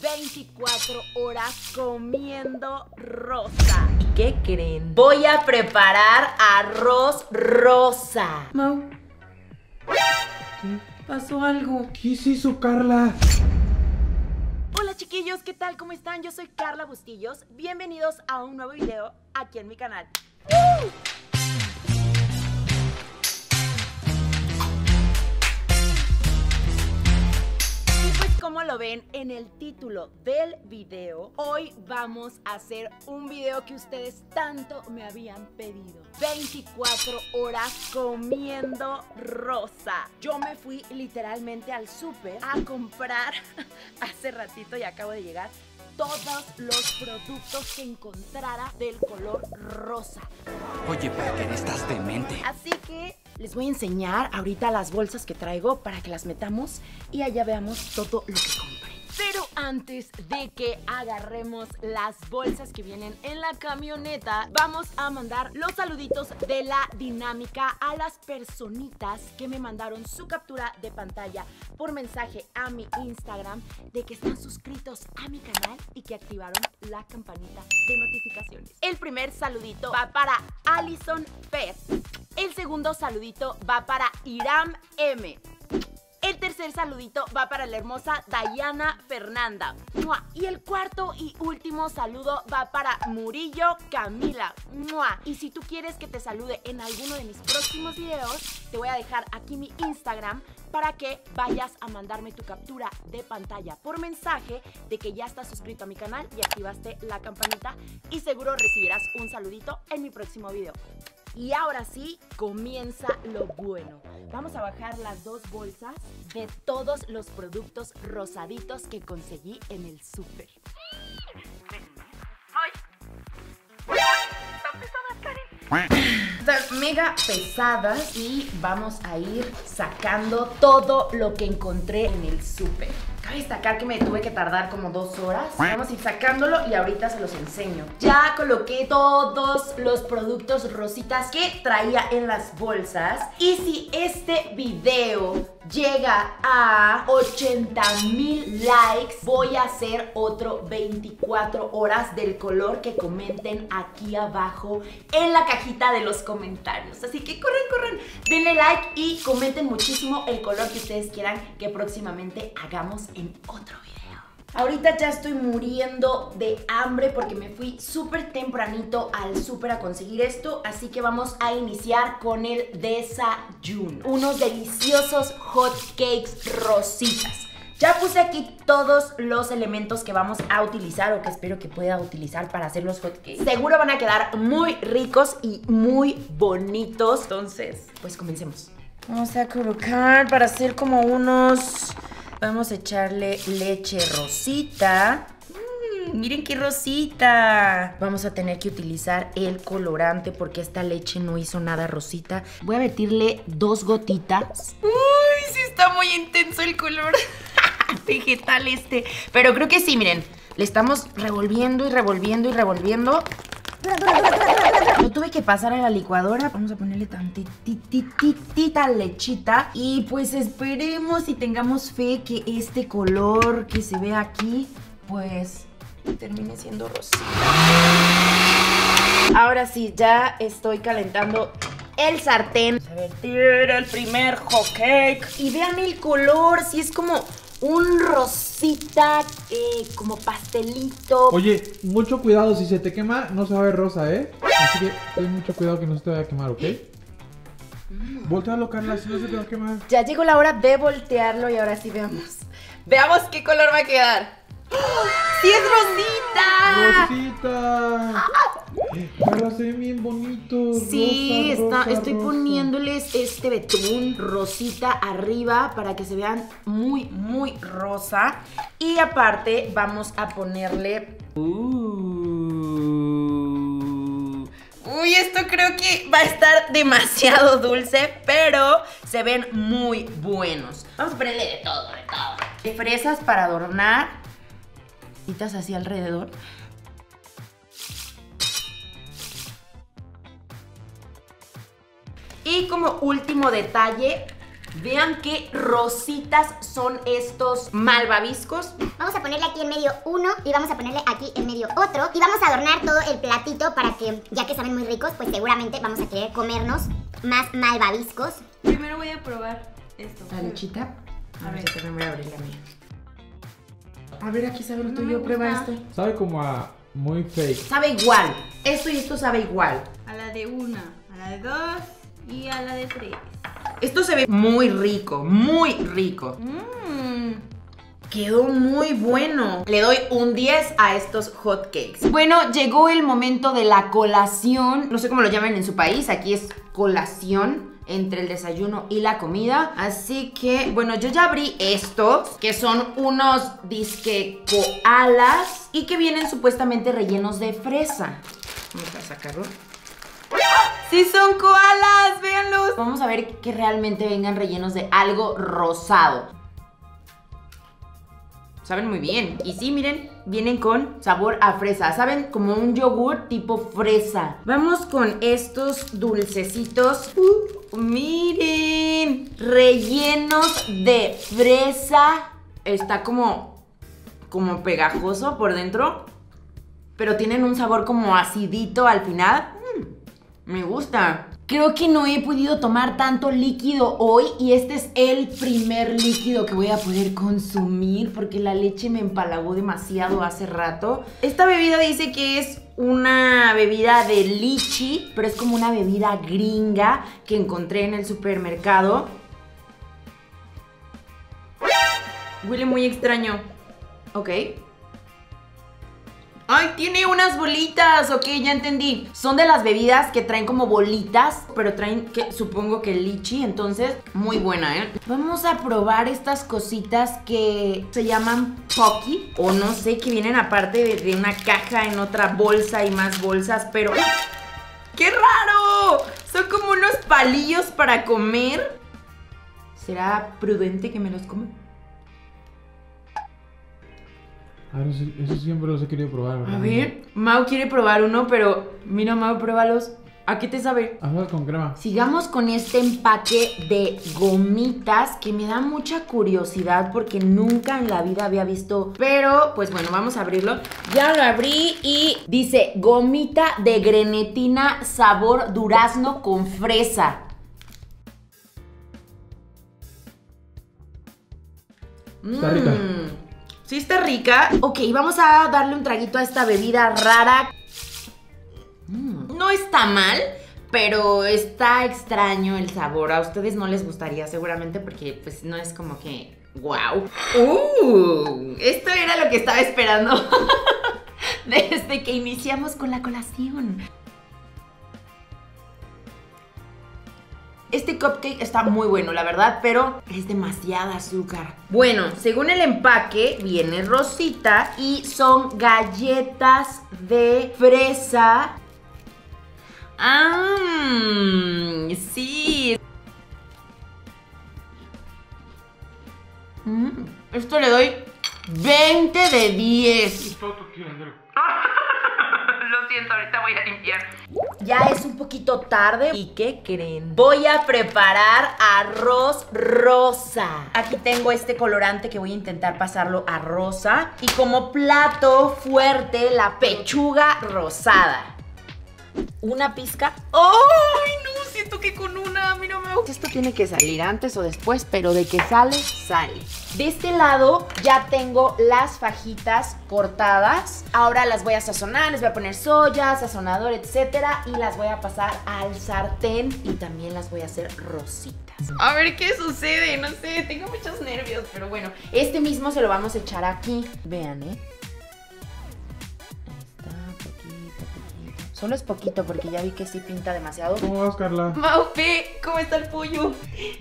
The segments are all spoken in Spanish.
24 horas comiendo rosa. ¿Y qué creen? Voy a preparar arroz rosa. Mau. ¿Pasó algo? ¿Qué se hizo, Carla? Hola chiquillos, ¿qué tal? ¿Cómo están? Yo soy Carla Bustillos. Bienvenidos a un nuevo video aquí en mi canal. Como lo ven en el título del video, hoy vamos a hacer un video que ustedes tanto me habían pedido. 24 horas comiendo rosa. Yo me fui literalmente al súper a comprar hace ratito y acabo de llegar todos los productos que encontrara del color rosa. Oye, Parker, estás demente. Así que les voy a enseñar ahorita las bolsas que traigo para que las metamos y allá veamos todo lo que compré. Antes de que agarremos las bolsas que vienen en la camioneta, vamos a mandar los saluditos de la dinámica a las personitas que me mandaron su captura de pantalla por mensaje a mi Instagram de que están suscritos a mi canal y que activaron la campanita de notificaciones. El primer saludito va para Alison Fer. El segundo saludito va para Iram M. El tercer saludito va para la hermosa Dayana Fernanda. ¡Mua! Y el cuarto y último saludo va para Murillo Camila. ¡Mua! Y si tú quieres que te salude en alguno de mis próximos videos, te voy a dejar aquí mi Instagram para que vayas a mandarme tu captura de pantalla por mensaje de que ya estás suscrito a mi canal y activaste la campanita y seguro recibirás un saludito en mi próximo video. Y ahora sí, comienza lo bueno. Vamos a bajar las dos bolsas de todos los productos rosaditos que conseguí en el súper. Están mega pesadas y vamos a ir sacando todo lo que encontré en el súper. Cabe destacar que me tuve que tardar como dos horas. Vamos a ir sacándolo y ahorita se los enseño. Ya coloqué todos los productos rositas que traía en las bolsas. Y si este video llega a 80 mil likes, voy a hacer otro 24 horas del color que comenten aquí abajo en la cajita de los comentarios. Así que corren, corren, denle like y comenten muchísimo el color que ustedes quieran que próximamente hagamos en otro video. Ahorita ya estoy muriendo de hambre porque me fui súper tempranito al súper a conseguir esto, así que vamos a iniciar con el desayuno. Unos deliciosos hot cakes rositas. Ya puse aquí todos los elementos que vamos a utilizar o que espero que pueda utilizar para hacer los hot cakes. Seguro van a quedar muy ricos y muy bonitos. Entonces, pues comencemos. Vamos a colocar para hacer como unos... Vamos a echarle leche rosita. Mm, miren qué rosita. Vamos a tener que utilizar el colorante porque esta leche no hizo nada rosita. Voy a vertirle dos gotitas. Uy, sí está muy intenso el color vegetal este. Pero creo que sí, miren. Le estamos revolviendo y revolviendo y revolviendo. Lo tuve que pasar a la licuadora. Vamos a ponerle tantititita lechita. Y pues esperemos y tengamos fe que este color que se ve aquí, pues termine siendo rosita. Ahora sí, ya estoy calentando el sartén. Vamos a vertir el primer hot cake. Y vean el color, si es como un rosita, eh, como pastelito. Oye, mucho cuidado, si se te quema, no se va a ver rosa, ¿eh? Así que ten mucho cuidado que no se te vaya a quemar, ¿ok? Voltealo, Carla, si no se te va a quemar. Ya llegó la hora de voltearlo y ahora sí veamos. Veamos qué color va a quedar. ¡Sí es rosita! ¡Rosita! Carla, se ven bien bonitos. Sí, rosa, está, rosa, estoy rosa. poniéndoles este betún rosita arriba para que se vean muy, muy rosa. Y aparte vamos a ponerle... Uh. Uy, esto creo que va a estar demasiado dulce, pero se ven muy buenos. Vamos a ponerle de todo, de todo. De fresas para adornar. Así alrededor. Y como último detalle, Vean qué rositas son estos malvaviscos. Vamos a ponerle aquí en medio uno y vamos a ponerle aquí en medio otro. Y vamos a adornar todo el platito para que, ya que saben muy ricos, pues seguramente vamos a querer comernos más malvaviscos. Primero voy a probar esto. La lechita. A A ver, ver. yo voy a abrir la mía. A ver, aquí sabe lo No tuyo. Prueba este. Sabe como a muy fake. Sabe igual. Esto y esto sabe igual. A la de una, a la de dos y a la de tres. Esto se ve muy rico, muy rico. Mmm. Quedó muy bueno. Le doy un 10 a estos hot cakes. Bueno, llegó el momento de la colación. No sé cómo lo llaman en su país. Aquí es colación entre el desayuno y la comida. Así que, bueno, yo ya abrí estos, que son unos disque koalas y que vienen supuestamente rellenos de fresa. Vamos a sacarlo. ¡Sí son koalas! ¡Véanlos! Vamos a ver que realmente vengan rellenos de algo rosado. Saben muy bien. Y sí, miren, vienen con sabor a fresa. Saben como un yogur tipo fresa. Vamos con estos dulcecitos. Uh, miren, rellenos de fresa. Está como, como pegajoso por dentro. Pero tienen un sabor como acidito al final. Me gusta. Creo que no he podido tomar tanto líquido hoy y este es el primer líquido que voy a poder consumir porque la leche me empalagó demasiado hace rato. Esta bebida dice que es una bebida de lichi, pero es como una bebida gringa que encontré en el supermercado. Huele muy extraño. Ok. ¡Ay, tiene unas bolitas! Ok, ya entendí. Son de las bebidas que traen como bolitas, pero traen, que, supongo que lichi, entonces, muy buena, ¿eh? Vamos a probar estas cositas que se llaman Pocky, o no sé, que vienen aparte de, una caja en otra bolsa y más bolsas, pero... ¡Qué raro! Son como unos palillos para comer. ¿Será prudente que me los coma? Ah, eso siempre los he querido probar. A ¿verdad? ver, Mau quiere probar uno, pero mira, Mau, pruébalos. ¿A qué te sabe? Hazlos con crema. Sigamos con este empaque de gomitas que me da mucha curiosidad porque nunca en la vida había visto. Pero, pues bueno, vamos a abrirlo. Ya lo abrí y dice gomita de grenetina sabor durazno con fresa. Está rica. Mm, Sí está rica. Ok, vamos a darle un traguito a esta bebida rara. Mm, No está mal, pero está extraño el sabor. A ustedes no les gustaría seguramente porque pues no es como que... ¡Wow! ¡Uh! Esto era lo que estaba esperando desde que iniciamos con la colación. Este cupcake está muy bueno, la verdad, pero es demasiada azúcar. Bueno, según el empaque, viene rosita y son galletas de fresa. ¡Ah! Sí. Mm, Esto le doy 20 de 10. Lo siento, ahorita voy a limpiar. Ya es un poquito tarde. ¿Y qué creen? Voy a preparar arroz rosa. Aquí tengo este colorante que voy a intentar pasarlo a rosa. Y como plato fuerte, la pechuga rosada. Una pizca. ¡Ay, no! Siento que con una, mira, me... Esto tiene que salir antes o después, pero de que sale, sale. De este lado ya tengo las fajitas cortadas. Ahora las voy a sazonar, les voy a poner soya, sazonador, etcétera. Y las voy a pasar al sartén y también las voy a hacer rositas. A ver qué sucede, no sé, tengo muchos nervios, pero bueno. Este mismo se lo vamos a echar aquí. Vean, ¿eh? Solo es poquito porque ya vi que sí pinta demasiado. ¿Cómo vas, Carla? Mau, ve cómo está el pollo.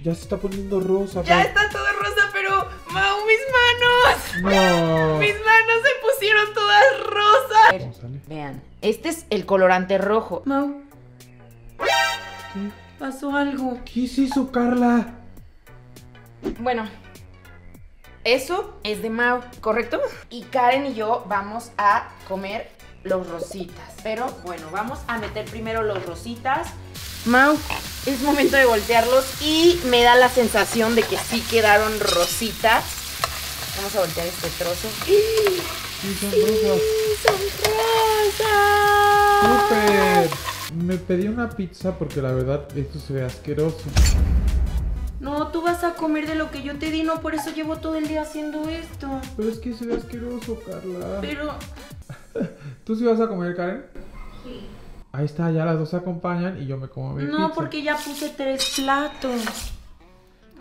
Ya se está poniendo rosa. Ya pero- está todo rosa, pero Mau, mis manos. No. Mis manos se pusieron todas rosas. ¿Cómo sale? Vean, este es el colorante rojo. Mau, ¿Qué? pasó algo. ¿Qué es eso, Carla? Bueno, eso es de Mau, ¿correcto? Y Karen y yo vamos a comer los rositas. Pero bueno, vamos a meter primero los rositas. Mau, Es momento de voltearlos y me da la sensación de que sí quedaron rositas. Vamos a voltear este trozo. Sí, son rosas. ¡Son rosas! ¡Súper! Me pedí una pizza porque la verdad esto se ve asqueroso. No, tú vas a comer de lo que yo te di, no por eso llevo todo el día haciendo esto. Pero es que se ve asqueroso, Carla. Pero ¿Tú sí vas a comer, Karen? Ahí está, ya las dos se acompañan y yo me como mi no, pizza. porque ya puse tres platos.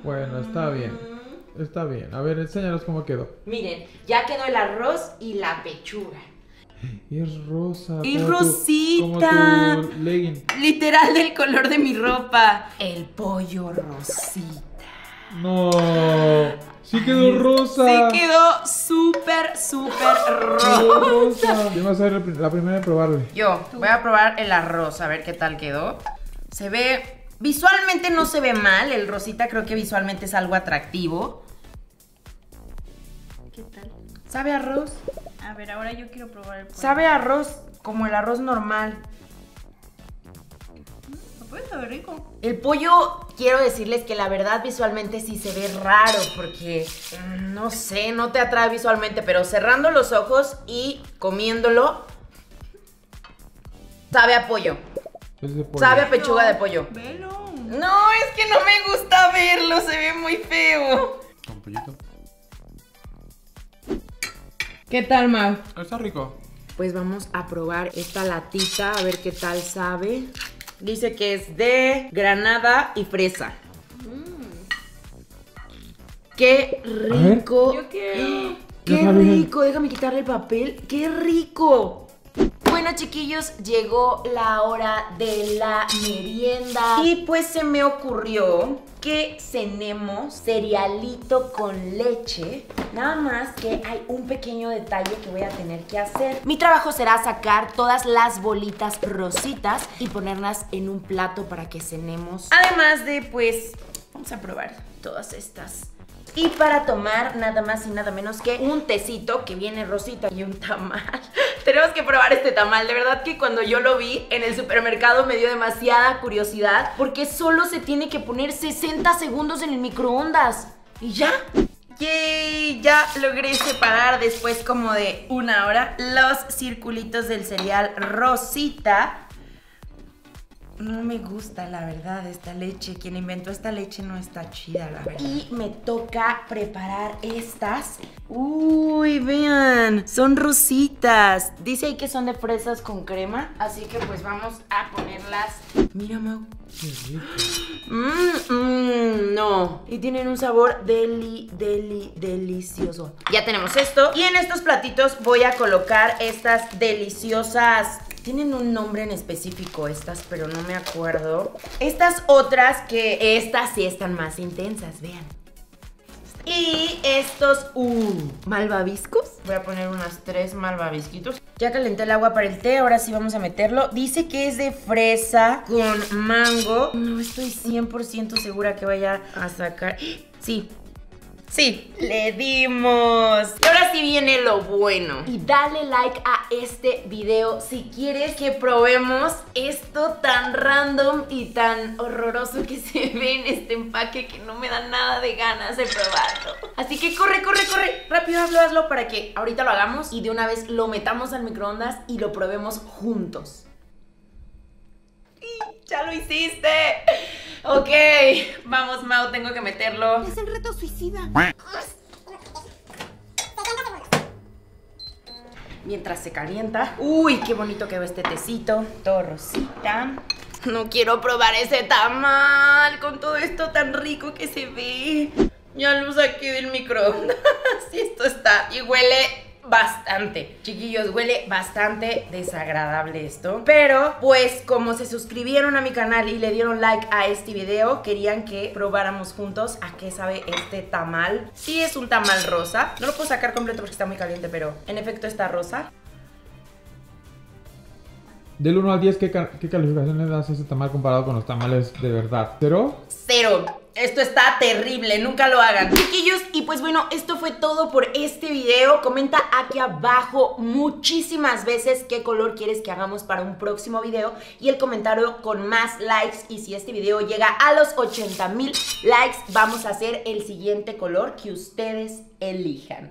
Bueno, está bien. Está bien. A ver, enséñanos cómo quedó. Miren, ya quedó el arroz y la pechuga. Y es rosa. Tu- rosita. como tu legging. Literal del color de mi ropa. El pollo rosita. No. Sí quedó rosa. Se quedó súper, súper rosa. rosa. ¿Quién va a ser la pri- la primera en probarle? Yo voy a probar el arroz, a ver qué tal quedó. Se ve, visualmente no se ve mal, el rosita creo que visualmente es algo atractivo. ¿Qué tal? ¿Sabe a arroz? A ver, ahora yo quiero probar el pollo. Sabe a arroz como el arroz normal. Puede saber rico. El pollo, quiero decirles que la verdad visualmente sí se ve raro porque, mm, no sé, no te atrae visualmente, pero cerrando los ojos y comiéndolo, sabe a pollo, Es de pollo. sabe a pechuga de pollo. Velo. No, es que no me gusta verlo, se ve muy feo. Con pollito. ¿Qué tal, Mau? Está rico. Pues vamos a probar esta latita, a ver qué tal sabe. Dice que es de granada y fresa. ¡Qué rico! Yo quiero. ¡Qué rico! Déjame quitarle el papel. ¡Qué rico! Bueno, chiquillos, llegó la hora de la merienda. Y pues se me ocurrió que cenemos cerealito con leche. Nada más que hay un pequeño detalle que voy a tener que hacer. Mi trabajo será sacar todas las bolitas rositas y ponerlas en un plato para que cenemos. Además de, pues, vamos a probar todas estas y para tomar nada más y nada menos que un tecito que viene rosita y un tamal. Tenemos que probar este tamal. De verdad que cuando yo lo vi en el supermercado me dio demasiada curiosidad porque solo se tiene que poner 60 segundos en el microondas. Y ya. Yay, ya logré separar después como de una hora los circulitos del cereal rosita. No me gusta, la verdad, esta leche. Quien inventó esta leche no está chida, la verdad. Y me toca preparar estas. Uy, vean, son rositas. Dice ahí que son de fresas con crema. Así que pues vamos a ponerlas. Mira, Mau. Qué rico. Mmm, mmm, no. Y tienen un sabor deli, deli, delicioso. Ya tenemos esto. Y en estos platitos voy a colocar estas deliciosas. Tienen un nombre en específico estas, pero no me acuerdo. Estas otras que estas sí están más intensas, vean. Y estos, uh, malvaviscos. Voy a poner unas tres malvavisquitos. Ya calenté el agua para el té, ahora sí vamos a meterlo. Dice que es de fresa con mango. No estoy 100% segura que vaya a sacar. Sí. Sí, le dimos. Y ahora sí viene lo bueno. Y dale like a este video si quieres que probemos esto tan random y tan horroroso que se ve en este empaque que no me da nada de ganas de probarlo. Así que corre, corre, corre. Rápido hazlo, hazlo para que ahorita lo hagamos y de una vez lo metamos al microondas y lo probemos juntos. ¡Ya lo hiciste! Ok, vamos Mau, tengo que meterlo. Es el reto suicida. Mientras se calienta. Uy, qué bonito quedó este tecito. Todo rosita. No quiero probar ese tamal con todo esto tan rico que se ve. Ya lo saqué del microondas. Sí, esto está. Y huele bastante. Chiquillos, huele bastante desagradable esto. Pero, pues, como se suscribieron a mi canal y le dieron like a este video, querían que probáramos juntos a qué sabe este tamal. Sí es un tamal rosa. No lo puedo sacar completo porque está muy caliente, pero en efecto está rosa. Del 1 al 10, ¿qué, ca- qué calificación le das a ese tamal comparado con los tamales de verdad? ¿Cero? Cero. Esto está terrible, nunca lo hagan. Chiquillos, y pues bueno, esto fue todo por este video. Comenta aquí abajo muchísimas veces qué color quieres que hagamos para un próximo video y el comentario con más likes. Y si este video llega a los 80 mil likes, vamos a hacer el siguiente color que ustedes elijan.